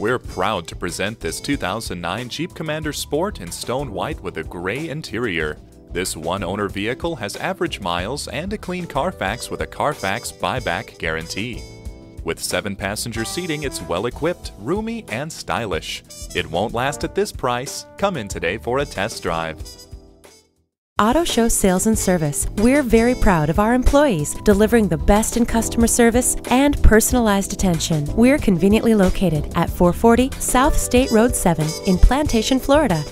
We're proud to present this 2009 Jeep Commander Sport in stone white with a gray interior. This one owner vehicle has average miles and a clean Carfax with a Carfax buyback guarantee. With seven passenger seating, it's well equipped, roomy, and stylish. It won't last at this price. Come in today for a test drive. Auto Show Sales and Service. We're very proud of our employees delivering the best in customer service and personalized attention. We're conveniently located at 440 South State Road 7 in Plantation, Florida.